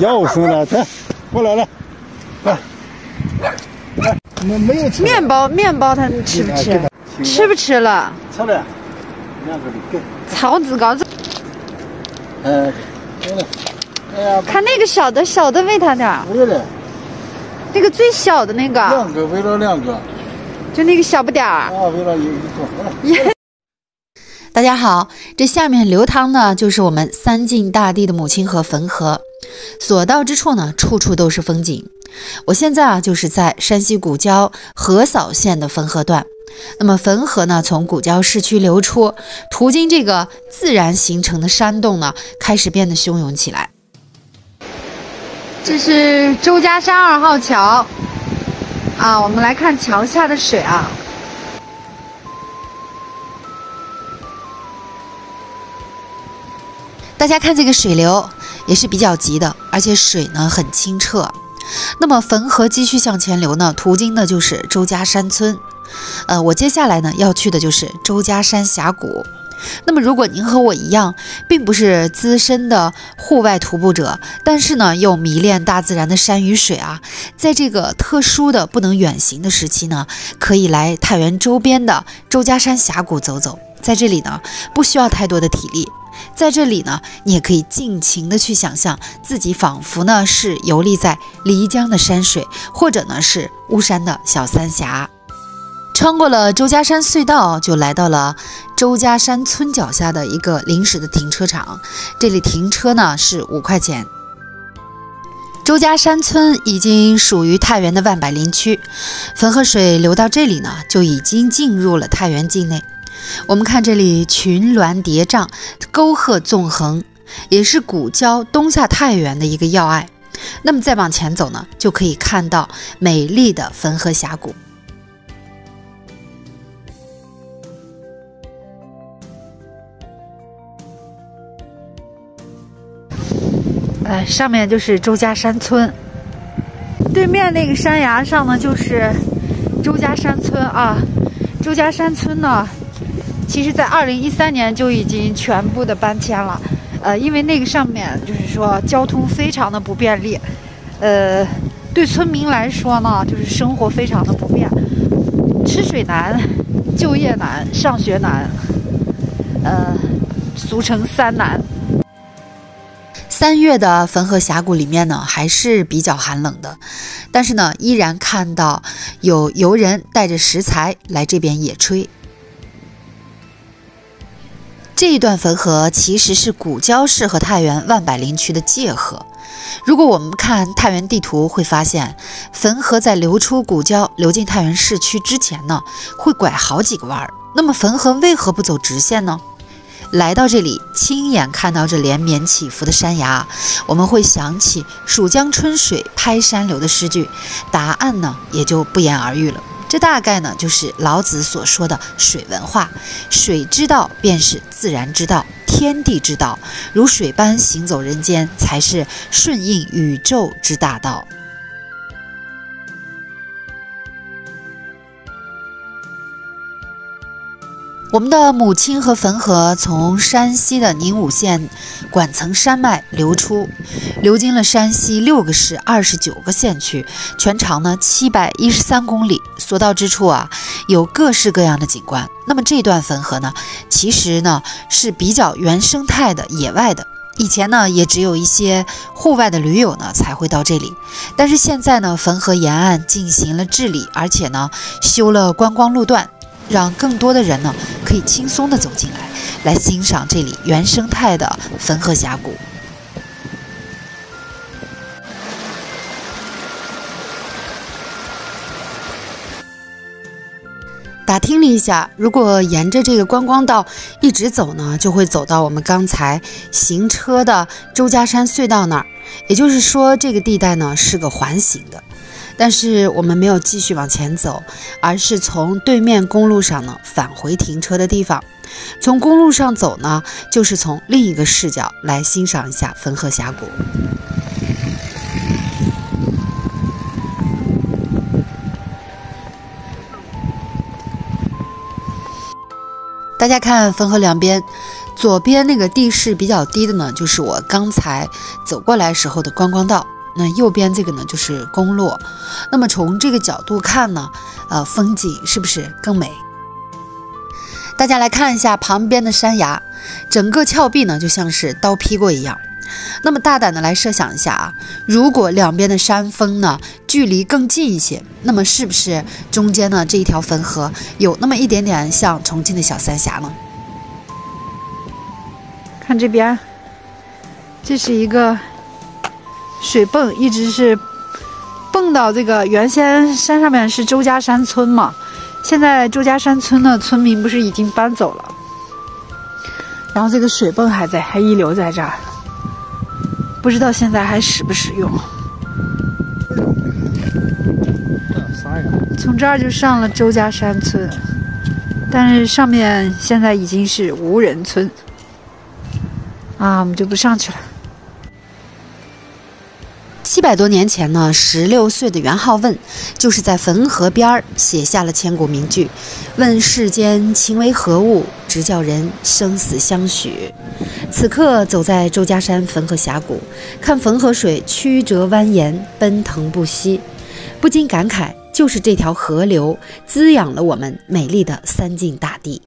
要生了，来，过来了，来，来，没没有吃面包，面包它吃不吃？吃不吃了？吃了，两个的给，草子高子，哎，对了，哎呀，看那个小的，小的喂它点儿，喂了，那个最小的那个，两个喂了两个，就那个小不点儿。啊，喂了一一个，来。大家好，这下面流淌呢，就是我们三晋大地的母亲河汾河，所到之处呢，处处都是风景。我现在啊，就是在山西古交河嫂县的汾河段。那么汾河呢，从古交市区流出，途经这个自然形成的山洞呢，开始变得汹涌起来。这是周家山二号桥啊，我们来看桥下的水啊。大家看这个水流也是比较急的，而且水呢很清澈。那么汾河继续向前流呢，途经的就是周家山村。呃，我接下来呢要去的就是周家山峡谷。那么如果您和我一样，并不是资深的户外徒步者，但是呢又迷恋大自然的山与水啊，在这个特殊的不能远行的时期呢，可以来太原周边的周家山峡谷走走。在这里呢，不需要太多的体力。在这里呢，你也可以尽情的去想象自己仿佛呢是游历在漓江的山水，或者呢是巫山的小三峡。穿过了周家山隧道，就来到了周家山村脚下的一个临时的停车场。这里停车呢是五块钱。周家山村已经属于太原的万柏林区，汾河水流到这里呢，就已经进入了太原境内。我们看这里群峦叠嶂，沟壑纵横，也是古交东下太原的一个要隘。那么再往前走呢，就可以看到美丽的汾河峡谷。哎，上面就是周家山村，对面那个山崖上呢就是周家山村啊。周家山村呢。其实，在二零一三年就已经全部的搬迁了，呃，因为那个上面就是说交通非常的不便利，呃，对村民来说呢，就是生活非常的不便，吃水难，就业难，上学难，呃，俗称三难。三月的汾河峡谷里面呢，还是比较寒冷的，但是呢，依然看到有游人带着食材来这边野炊。这一段汾河其实是古交市和太原万柏林区的界河。如果我们看太原地图，会发现汾河在流出古交、流进太原市区之前呢，会拐好几个弯儿。那么汾河为何不走直线呢？来到这里，亲眼看到这连绵起伏的山崖，我们会想起“蜀江春水拍山流”的诗句，答案呢也就不言而喻了。这大概呢，就是老子所说的水文化。水之道便是自然之道，天地之道，如水般行走人间，才是顺应宇宙之大道。我们的母亲河汾河从山西的宁武县管层山脉流出，流经了山西六个市、二十九个县区，全长呢七百一十三公里。所到之处啊，有各式各样的景观。那么这段汾河呢，其实呢是比较原生态的、野外的。以前呢，也只有一些户外的驴友呢才会到这里。但是现在呢，汾河沿岸进行了治理，而且呢修了观光路段。让更多的人呢可以轻松的走进来，来欣赏这里原生态的汾河峡谷。打听了一下，如果沿着这个观光道一直走呢，就会走到我们刚才行车的周家山隧道那儿。也就是说，这个地带呢是个环形的。但是我们没有继续往前走，而是从对面公路上呢返回停车的地方。从公路上走呢，就是从另一个视角来欣赏一下汾河峡谷。大家看汾河两边，左边那个地势比较低的呢，就是我刚才走过来时候的观光道。那右边这个呢，就是公路。那么从这个角度看呢，呃，风景是不是更美？大家来看一下旁边的山崖，整个峭壁呢就像是刀劈过一样。那么大胆的来设想一下啊，如果两边的山峰呢距离更近一些，那么是不是中间呢这一条汾河有那么一点点像重庆的小三峡呢？看这边，这是一个水泵，一直是泵到这个原先山上面是周家山村嘛，现在周家山村的村民不是已经搬走了，然后这个水泵还在，还遗留在这儿。不知道现在还使不使用？从这儿就上了周家山村，但是上面现在已经是无人村，啊，我们就不上去了。七百多年前呢，十六岁的元好问就是在汾河边儿写下了千古名句：“问世间情为何物，直叫人生死相许。”此刻走在周家山汾河峡谷，看汾河水曲折蜿蜒，奔腾不息，不禁感慨，就是这条河流滋养了我们美丽的三晋大地。